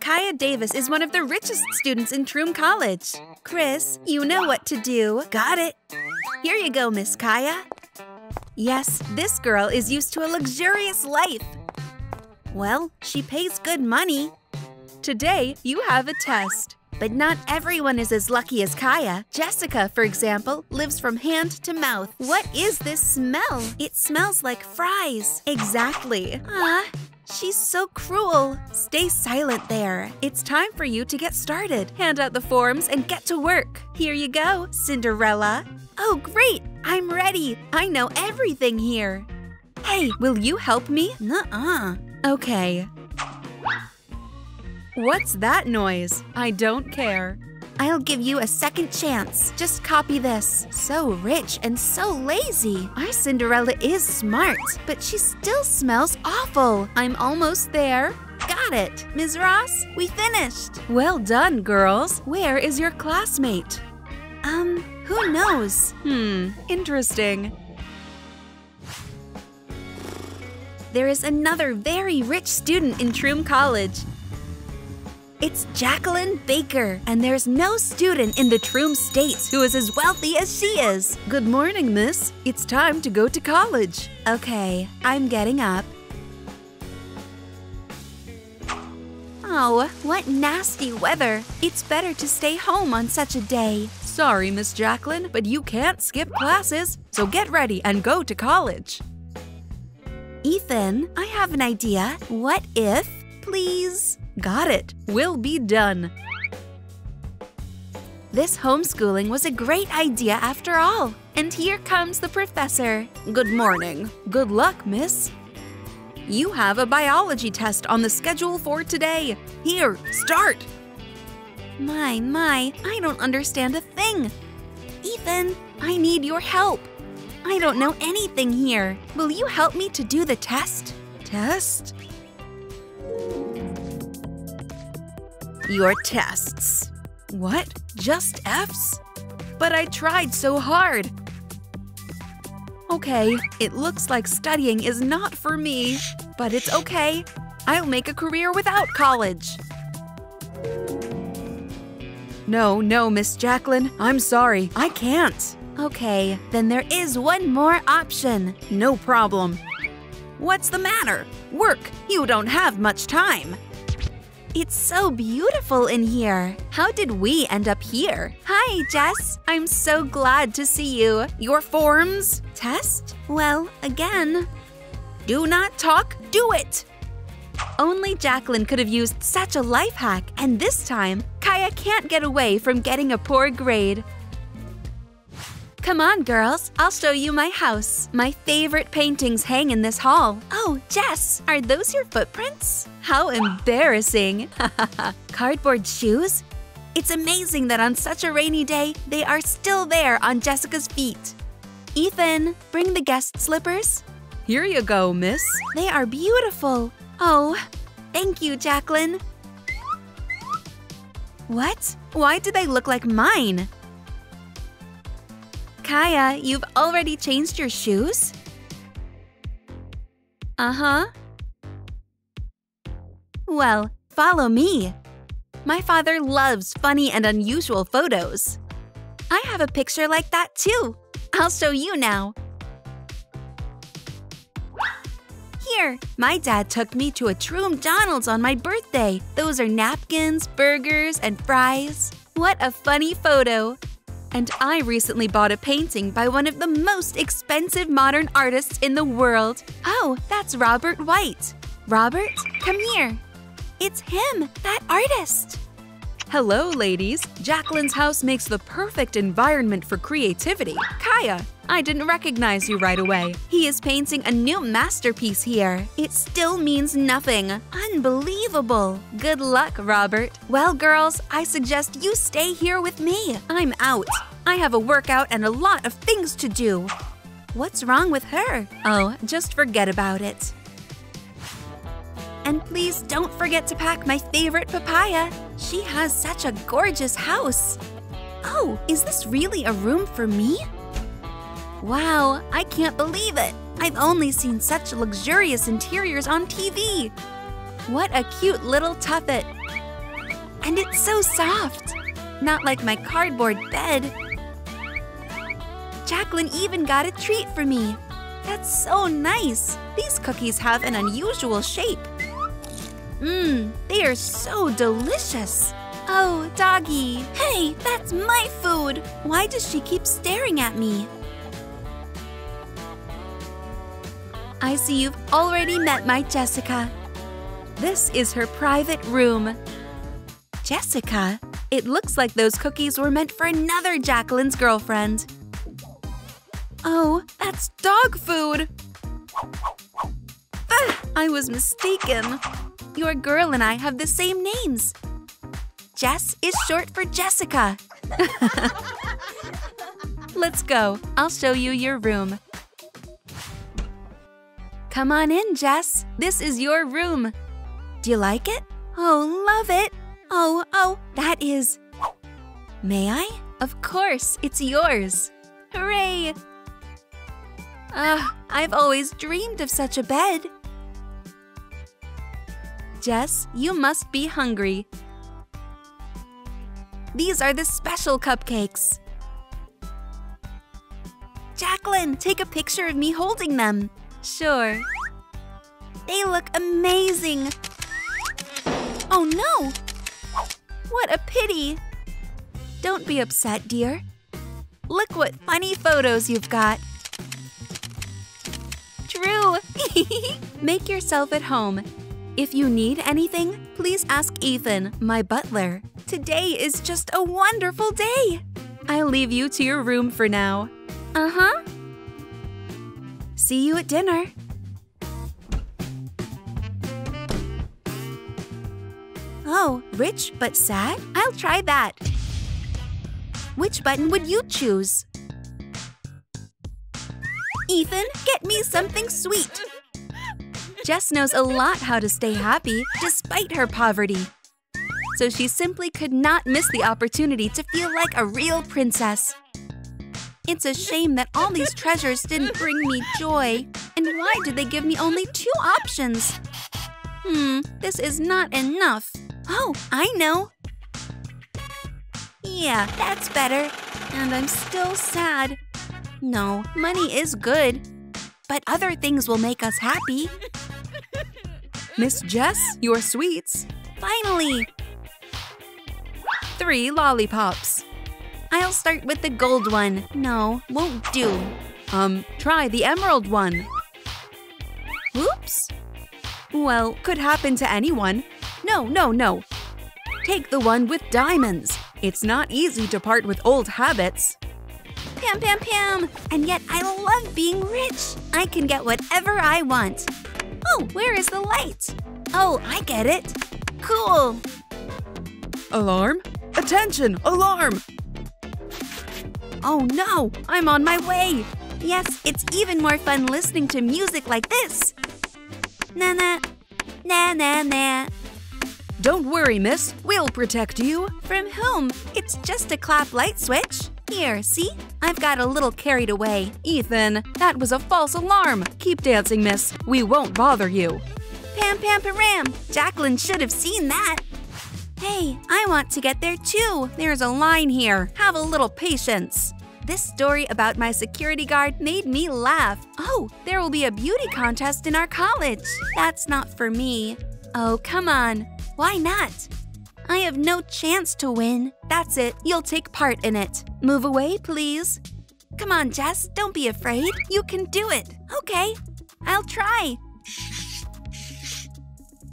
Kaya Davis is one of the richest students in Troom College. Chris, you know what to do. Got it. Here you go, Miss Kaya. Yes, this girl is used to a luxurious life. Well, she pays good money. Today, you have a test. But not everyone is as lucky as Kaya. Jessica, for example, lives from hand to mouth. What is this smell? It smells like fries. Exactly. Ah, she's so cruel. Stay silent there. It's time for you to get started. Hand out the forms and get to work. Here you go, Cinderella. Oh, great! I'm ready. I know everything here. Hey, will you help me? Nuh-uh. Okay. What's that noise? I don't care. I'll give you a second chance. Just copy this. So rich and so lazy. Our Cinderella is smart, but she still smells awful. I'm almost there. Got it. Ms. Ross, we finished. Well done, girls. Where is your classmate? Um, who knows? Hmm, interesting. There is another very rich student in Troom College. It's Jacqueline Baker, and there's no student in the Troom States who is as wealthy as she is. Good morning, miss. It's time to go to college. Okay, I'm getting up. Oh, what nasty weather. It's better to stay home on such a day. Sorry, Miss Jacqueline, but you can't skip classes, so get ready and go to college. Ethan, I have an idea. What if, please? Got it. We'll be done. This homeschooling was a great idea after all. And here comes the professor. Good morning. Good luck, miss. You have a biology test on the schedule for today. Here, start. My, my, I don't understand a thing. Ethan, I need your help. I don't know anything here. Will you help me to do the test? Test? Your tests. What? Just F's? But I tried so hard. Okay, it looks like studying is not for me. But it's okay. I'll make a career without college. No, no, Miss Jacqueline. I'm sorry. I can't. Okay, then there is one more option. No problem. What's the matter? Work. You don't have much time. It's so beautiful in here. How did we end up here? Hi, Jess. I'm so glad to see you. Your forms? Test? Well, again. Do not talk, do it! Only Jacqueline could have used such a life hack, and this time, Kaya can't get away from getting a poor grade. Come on, girls. I'll show you my house. My favorite paintings hang in this hall. Oh, Jess, are those your footprints? How embarrassing. Cardboard shoes? It's amazing that on such a rainy day, they are still there on Jessica's feet. Ethan, bring the guest slippers. Here you go, miss. They are beautiful. Oh, thank you, Jacqueline. What? Why do they look like mine? Kaya, you've already changed your shoes? Uh-huh. Well, follow me. My father loves funny and unusual photos. I have a picture like that too. I'll show you now. Here, my dad took me to a true McDonald's on my birthday. Those are napkins, burgers, and fries. What a funny photo! And I recently bought a painting by one of the most expensive modern artists in the world. Oh, that's Robert White. Robert, come here. It's him, that artist. Hello, ladies. Jacqueline's house makes the perfect environment for creativity. Kaya, I didn't recognize you right away. He is painting a new masterpiece here. It still means nothing. Unbelievable. Good luck, Robert. Well, girls, I suggest you stay here with me. I'm out. I have a workout and a lot of things to do. What's wrong with her? Oh, just forget about it. And please don't forget to pack my favorite papaya. She has such a gorgeous house. Oh, is this really a room for me? Wow, I can't believe it. I've only seen such luxurious interiors on TV. What a cute little tuffet! And it's so soft! Not like my cardboard bed. Jacqueline even got a treat for me. That's so nice! These cookies have an unusual shape. Mmm, they are so delicious! Oh, doggy! Hey, that's my food! Why does she keep staring at me? I see you've already met my Jessica. This is her private room. Jessica? It looks like those cookies were meant for another Jacqueline's girlfriend. Oh, that's dog food! Ugh, I was mistaken. Your girl and I have the same names. Jess is short for Jessica. Let's go. I'll show you your room. Come on in, Jess. This is your room. Do you like it? Oh, love it. Oh, oh, that is… May I? Of course, it's yours. Hooray! Ah, I've always dreamed of such a bed. Jess, you must be hungry. These are the special cupcakes. Jacqueline, take a picture of me holding them. Sure. They look amazing. Oh no! What a pity! Don't be upset, dear. Look what funny photos you've got. True! Make yourself at home. If you need anything, please ask Ethan, my butler. Today is just a wonderful day! I'll leave you to your room for now. Uh-huh. See you at dinner. Oh, rich but sad? I'll try that. Which button would you choose? Ethan, get me something sweet. Jess knows a lot how to stay happy despite her poverty. So she simply could not miss the opportunity to feel like a real princess. It's a shame that all these treasures didn't bring me joy. And why did they give me only two options? Hmm, this is not enough. Oh, I know. Yeah, that's better. And I'm still sad. No, money is good. But other things will make us happy. Miss Jess, your sweets. Finally! Three lollipops. I'll start with the gold one. No, won't do. Um, try the emerald one. Oops. Well, could happen to anyone. No, no, no. Take the one with diamonds. It's not easy to part with old habits. Pam, pam, pam! And yet I love being rich. I can get whatever I want. Oh, where is the light? Oh, I get it. Cool. Alarm? Attention! Alarm! Oh no, I'm on my way. Yes, it's even more fun listening to music like this. Na na, na na na. Don't worry, miss. We'll protect you. From whom? It's just a clap light switch. Here, see? I've got a little carried away. Ethan, that was a false alarm. Keep dancing, miss. We won't bother you. Pam pam pam param! Jacqueline should have seen that. Hey, I want to get there too. There's a line here. Have a little patience. This story about my security guard made me laugh. Oh, there will be a beauty contest in our college. That's not for me. Oh, come on. Why not? I have no chance to win. That's it, you'll take part in it. Move away, please. Come on, Jess, don't be afraid. You can do it. Okay, I'll try.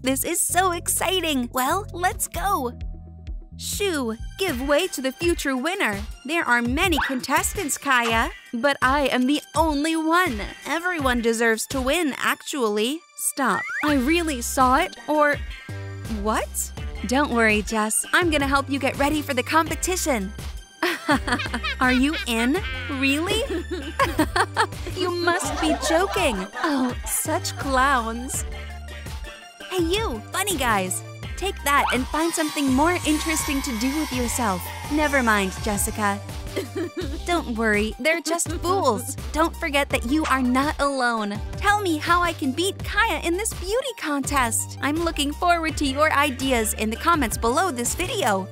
This is so exciting. Well, let's go. Shoo, give way to the future winner. There are many contestants, Kaya. But I am the only one. Everyone deserves to win, actually. Stop. I really saw it, or… What? Don't worry, Jess. I'm gonna help you get ready for the competition. Are you in? Really? you must be joking. Oh, such clowns. Hey you, funny guys. Take that and find something more interesting to do with yourself. Never mind, Jessica. Don't worry, they're just fools. Don't forget that you are not alone. Tell me how I can beat Kaya in this beauty contest. I'm looking forward to your ideas in the comments below this video.